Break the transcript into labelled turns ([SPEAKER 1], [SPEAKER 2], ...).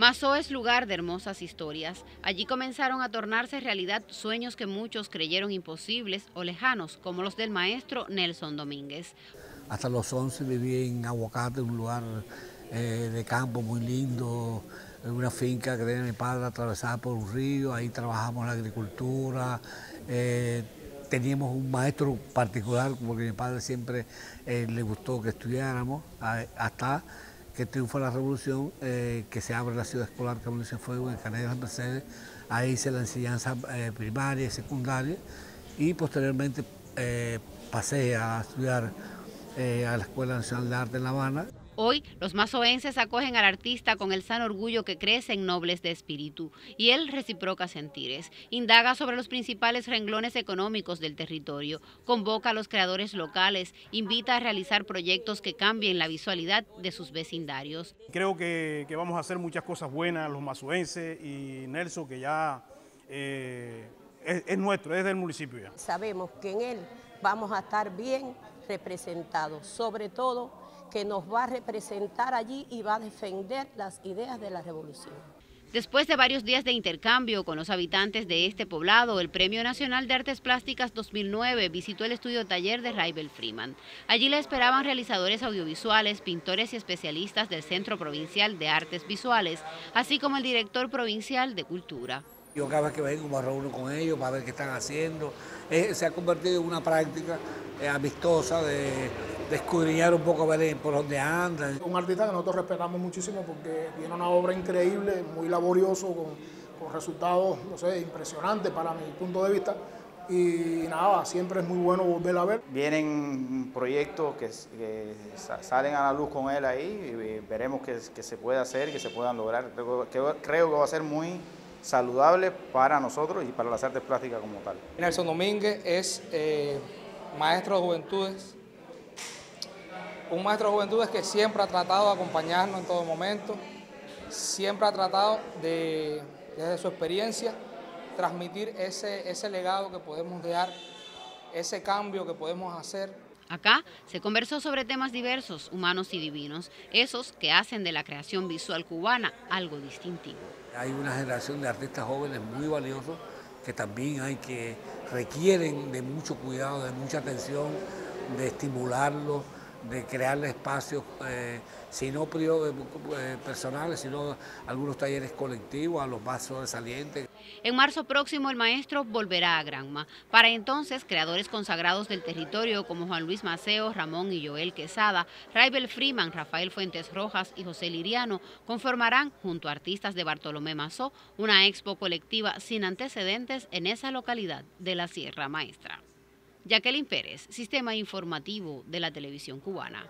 [SPEAKER 1] Mazó es lugar de hermosas historias. Allí comenzaron a tornarse realidad sueños que muchos creyeron imposibles o lejanos, como los del maestro Nelson Domínguez.
[SPEAKER 2] Hasta los 11 viví en Aguacate, un lugar eh, de campo muy lindo, en una finca que tenía mi padre atravesada por un río, ahí trabajamos la agricultura, eh, teníamos un maestro particular, porque mi padre siempre eh, le gustó que estudiáramos, hasta que triunfa la revolución, eh, que se abre la ciudad escolar Camilo Fuego en Canedas Mercedes, ahí hice la enseñanza eh, primaria y secundaria y posteriormente eh, pasé a estudiar a la Escuela Nacional de Arte en La Habana.
[SPEAKER 1] Hoy los mazoenses acogen al artista con el sano orgullo que crece en nobles de espíritu y él reciproca sentires. Indaga sobre los principales renglones económicos del territorio, convoca a los creadores locales, invita a realizar proyectos que cambien la visualidad de sus vecindarios.
[SPEAKER 3] Creo que, vamos a hacer muchas cosas buenas los mazoenses y Nelson que ya eh, es, es nuestro, es del municipio ya.
[SPEAKER 4] Sabemos que en él vamos a estar bien representados, sobre todo que nos va a representar allí y va a defender las ideas de la revolución.
[SPEAKER 1] Después de varios días de intercambio con los habitantes de este poblado, el Premio Nacional de Artes Plásticas 2009 visitó el estudio taller de Raibel Freeman. Allí le esperaban realizadores audiovisuales, pintores y especialistas del Centro Provincial de Artes Visuales, así como el director provincial de Cultura.
[SPEAKER 2] Yo cada vez que vengo me reúno con ellos para ver qué están haciendo. se ha convertido en una práctica eh, amistosa de, escudriñar un poco a ver por dónde andan.
[SPEAKER 5] Un artista que nosotros respetamos muchísimo porque tiene una obra increíble, muy laborioso, con, resultados, no sé, impresionantes para mi punto de vista. Y nada, siempre es muy bueno volver a ver.
[SPEAKER 6] Vienen proyectos que, salen a la luz con él ahí y veremos que, se puede hacer, que se puedan lograr. Creo, creo que va a ser muy saludable para nosotros y para las artes plásticas como tal.
[SPEAKER 7] Nelson Domínguez es eh, maestro de juventudes, un maestro de juventudes que siempre ha tratado de acompañarnos en todo momento, siempre ha tratado de, desde su experiencia, transmitir ese, ese legado que podemos dejar, ese cambio que podemos hacer
[SPEAKER 1] Acá se conversó sobre temas diversos, humanos y divinos, esos que hacen de la creación visual cubana algo distintivo.
[SPEAKER 2] Hay una generación de artistas jóvenes muy valiosos que también hay que requieren de mucho cuidado, de mucha atención, de estimularlos, de crearle espacios, eh, si no eh, personales, sino algunos talleres colectivos a los más sobresalientes.
[SPEAKER 1] En marzo próximo el maestro volverá a Granma. Para entonces, creadores consagrados del territorio como Juan Luis Maceo, Ramón y Joel Quesada, Raibel Freeman, Rafael Fuentes Rojas y José Liriano conformarán, junto a artistas de Bartolomé Mazó, una expo colectiva sin antecedentes en esa localidad de la Sierra Maestra. Jacqueline Pérez, Sistema Informativo de la Televisión Cubana.